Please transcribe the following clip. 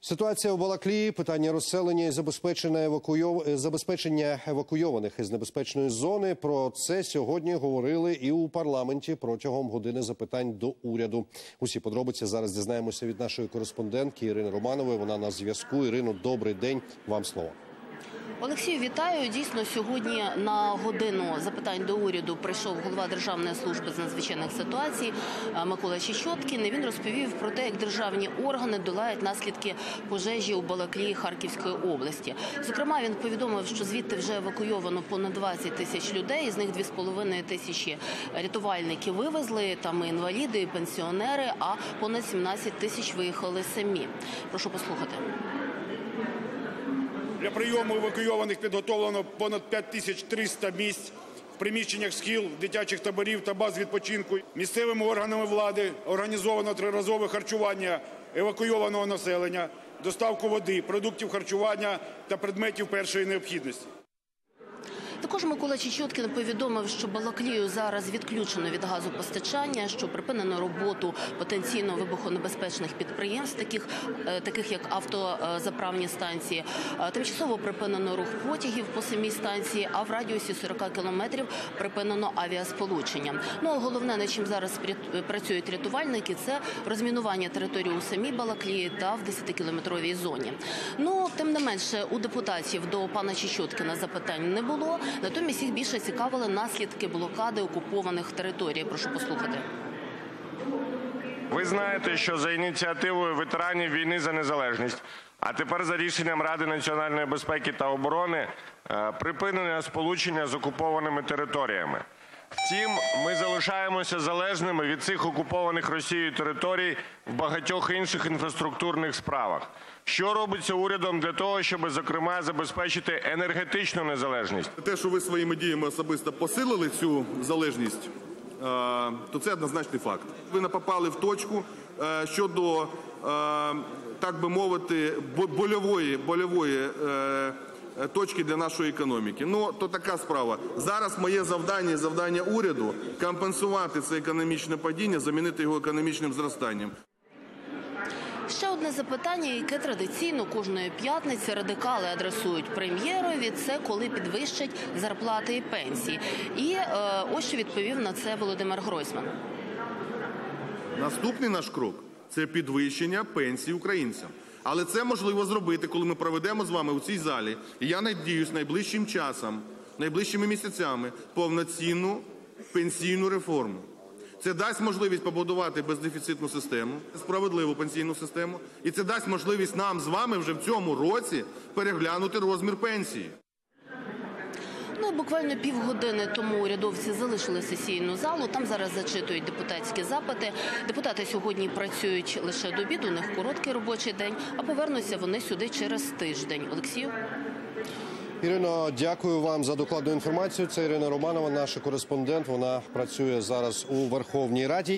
Ситуація у Балаклії, питання розселення і забезпечення, евакуйов... е, забезпечення евакуйованих із небезпечної зони. Про це сьогодні говорили і у парламенті протягом години запитань до уряду. Усі подробиці зараз дізнаємося від нашої кореспондентки Ірини Романової. Вона на зв'язку. Ірино, добрий день. Вам слово. Олексію, вітаю. Дійсно, сьогодні на годину запитань до уряду прийшов голова Державної служби з надзвичайних ситуацій е, Микола Чечоткін. Він розповів про те, як державні органи долають наслідки пожежі у Балаклії Харківської області. Зокрема, він повідомив, що звідти вже евакуйовано понад 20 тисяч людей. З них 2,5 тисячі рятувальники вивезли. Там і інваліди, і пенсіонери. А понад 17 тисяч виїхали самі. Прошу послухати. Для прийому евакуйованих підготовлено понад 5300 місць в приміщеннях схил, дитячих таборів та баз відпочинку. Місцевими органами влади організовано триразове харчування евакуйованого населення, доставку води, продуктів харчування та предметів першої необхідності. Також Микола Чечоткін повідомив, що Балаклію зараз відключено від газопостачання, що припинено роботу потенційно вибухонебезпечних підприємств, таких, е, таких як автозаправні станції. Е, Тимчасово припинено рух потягів по самій станції, а в радіусі 40 кілометрів припинено авіасполучення. Ну головне, над чим зараз працюють рятувальники, це розмінування території у самій Балаклії та в 10-кілометровій зоні. Ну тим не менше, у депутатів до пана Чечоткіна запитань не було. Натомість їх більше цікавили наслідки блокади окупованих територій. Прошу послухати. Ви знаєте, що за ініціативою ветеранів війни за незалежність, а тепер за рішенням Ради національної безпеки та оборони припинення сполучення з окупованими територіями. Втім, ми залишаємося залежними від цих окупованих Росією територій в багатьох інших інфраструктурних справах. Що робиться урядом для того, щоб, зокрема, забезпечити енергетичну незалежність? Те, що ви своїми діями особисто посилили цю залежність, е, то це однозначний факт. Ви не попали в точку е, щодо, е, так би мовити, больової, больової точки для нашої економіки. Ну, то така справа. Зараз моє завдання і завдання уряду компенсувати це економічне падіння, замінити його економічним зростанням. Ще одне запитання, яке традиційно кожної п'ятниці радикали адресують прем'єрові. Це коли підвищать зарплати і пенсії. І е, ось що відповів на це Володимир Гройсман. Наступний наш крок це підвищення пенсій українцям. Але це можливо зробити, коли ми проведемо з вами у цій залі. І я надіюсь, найближчим часом, найближчими місяцями повноцінну пенсійну реформу. Це дасть можливість побудувати бездефіцитну систему, справедливу пенсійну систему, і це дасть можливість нам з вами вже в цьому році переглянути розмір пенсії. Ну, буквально півгодини тому урядовці залишили сесійну залу. Там зараз зачитують депутатські запити. Депутати сьогодні працюють лише до обіду, у них короткий робочий день, а повернуться вони сюди через тиждень. Олексію. Ірино, дякую вам за докладну інформацію. Це Ірина Романова, наша кореспондент. Вона працює зараз у Верховній Раді.